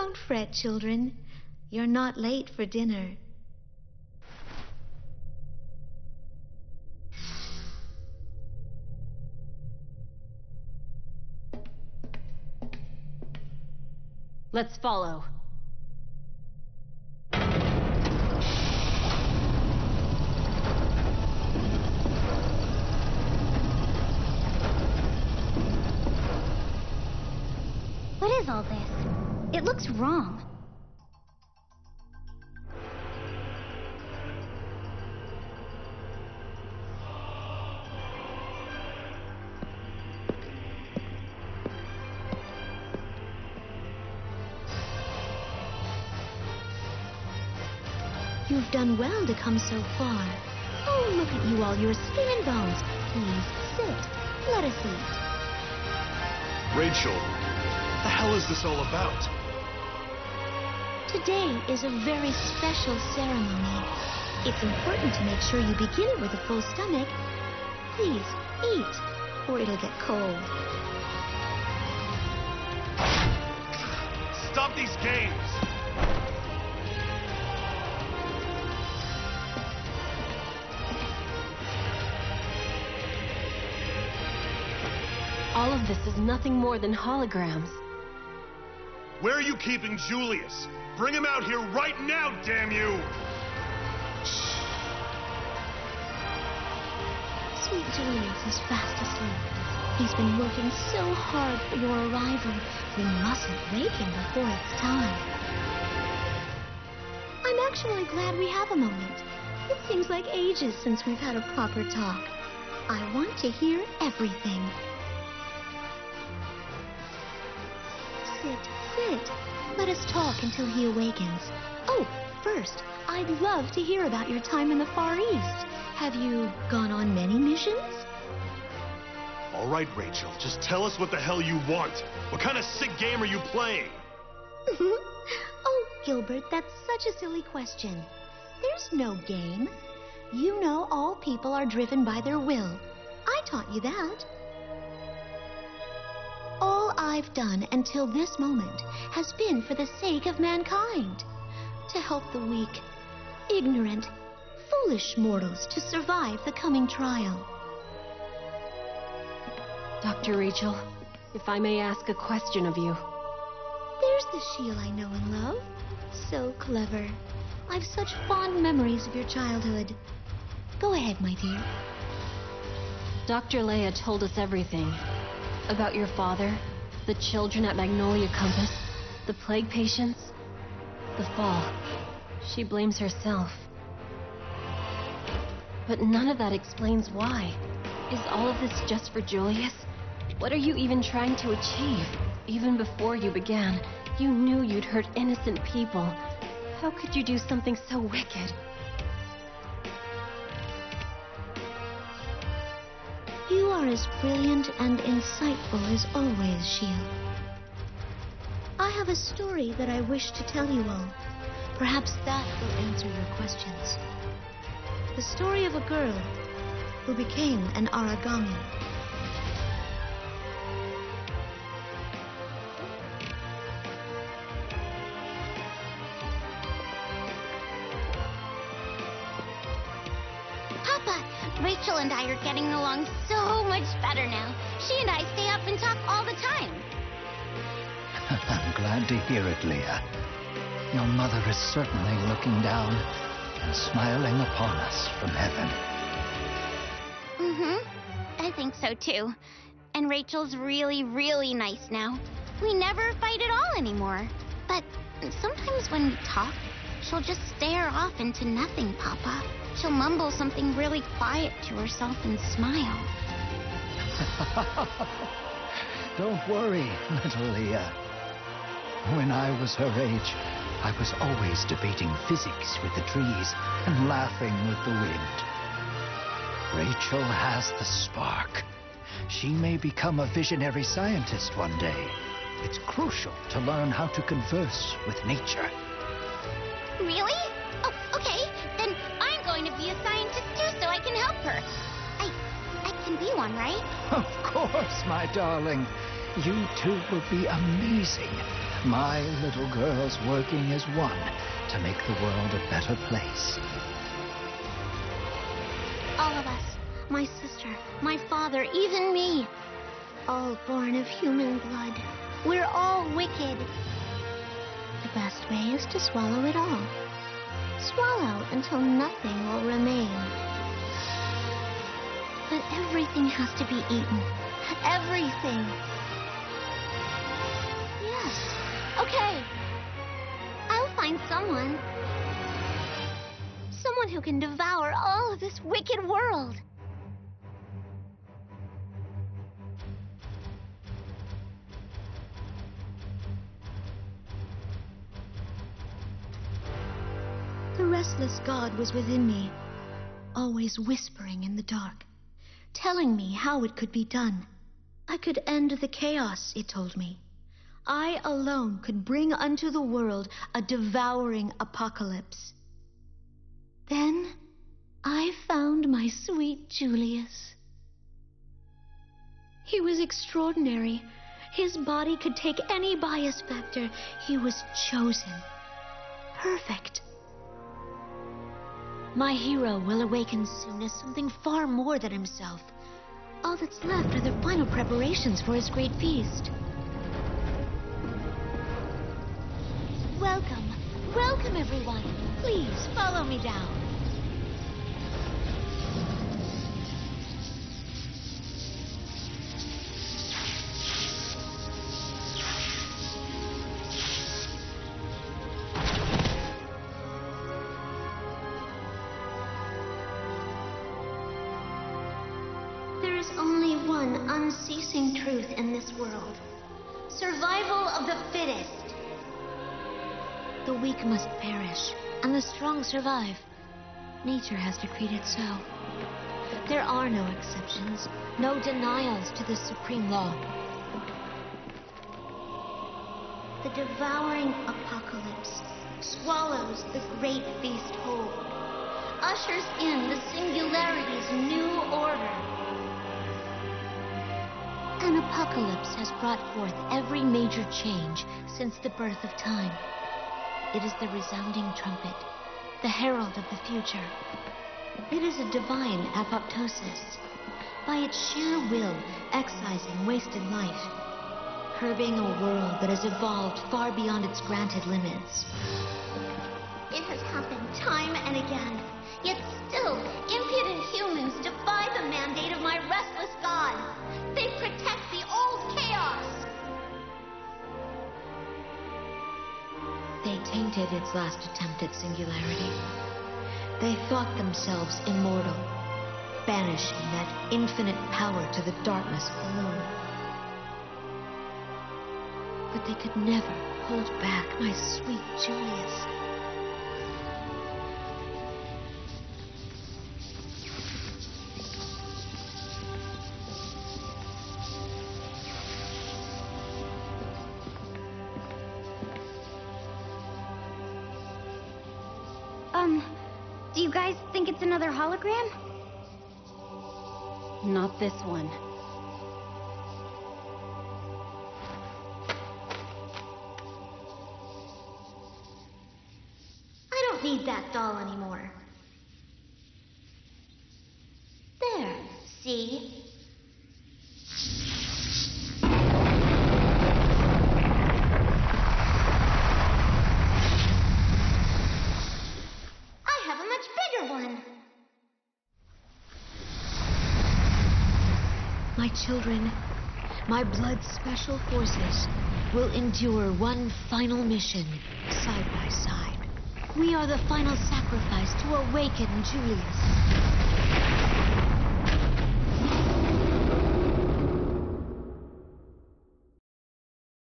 Don't fret, children. You're not late for dinner. Let's follow. What is all this? It looks wrong. You've done well to come so far. Oh, look at you all, your skin and bones. Please, sit. Let us eat. Rachel, what the hell is this all about? Today is a very special ceremony. It's important to make sure you begin it with a full stomach. Please, eat, or it'll get cold. Stop these games! All of this is nothing more than holograms. Where are you keeping Julius? Bring him out here right now, damn you! Sweet Julius is fast asleep. He's been working so hard for your arrival. We mustn't wake him before it's time. I'm actually glad we have a moment. It seems like ages since we've had a proper talk. I want to hear everything. Sit, sit. Let us talk until he awakens. Oh, first, I'd love to hear about your time in the Far East. Have you gone on many missions? All right, Rachel, just tell us what the hell you want. What kind of sick game are you playing? oh, Gilbert, that's such a silly question. There's no game. You know all people are driven by their will. I taught you that. I've done until this moment has been for the sake of mankind. To help the weak, ignorant, foolish mortals to survive the coming trial. Dr. Rachel, if I may ask a question of you. There's the Ciel I know and love. So clever. I've such fond memories of your childhood. Go ahead, my dear. Dr. Leah told us everything. About your father, the children at Magnolia Compass, the plague patients, the fall. She blames herself. But none of that explains why. Is all of this just for Julius? What are you even trying to achieve? Even before you began, you knew you'd hurt innocent people. How could you do something so wicked? You are as brilliant and insightful as always, Ciel. I have a story that I wish to tell you all. Perhaps that will answer your questions. The story of a girl who became an Aragami. Rachel and I are getting along so much better now. She and I stay up and talk all the time. I'm glad to hear it, Leah. Your mother is certainly looking down and smiling upon us from heaven. Mm-hmm. I think so too. And Rachel's really, really nice now. We never fight at all anymore. But sometimes when we talk, she'll just stare off into nothing, Papa. She'll mumble something really quiet to herself and smile. Don't worry, little Leah. When I was her age, I was always debating physics with the trees and laughing with the wind. Rachel has the spark. She may become a visionary scientist one day. It's crucial to learn how to converse with nature. Really? Oh, okay. Then I'm going to be a scientist too so I can help her. I I can be one, right? Of course, my darling. You two will be amazing. My little girls working as one to make the world a better place. All of us. My sister, my father, even me. All born of human blood. We're all wicked. The best way is to swallow it all. Swallow until nothing will remain. But everything has to be eaten. Everything. Yes. Okay. I'll find someone. Someone who can devour all of this wicked world. Restless god was within me, always whispering in the dark, telling me how it could be done. I could end the chaos, it told me. I alone could bring unto the world a devouring apocalypse. Then I found my sweet Julius. He was extraordinary. His body could take any bias factor. He was chosen. Perfect. My hero will awaken soon as something far more than himself. All that's left are the final preparations for his great feast. Welcome. Welcome, everyone. Please follow me down. Unceasing truth in this world survival of the fittest. The weak must perish, and the strong survive. Nature has decreed it so. There are no exceptions, no denials to this supreme law. The devouring apocalypse swallows the great feast whole, ushers in the singularity's new An apocalypse has brought forth every major change since the birth of time. It is the resounding trumpet, the herald of the future. It is a divine apoptosis, by its sheer will excising wasted life, curbing a world that has evolved far beyond its granted limits. It has happened time and again, yet still They tainted its last attempt at singularity. They thought themselves immortal, banishing that infinite power to the darkness below. But they could never hold back my sweet Julius. Do you guys think it's another hologram? Not this one. I don't need that doll anymore. There, see? Children, my blood special forces will endure one final mission side by side. We are the final sacrifice to awaken Julius.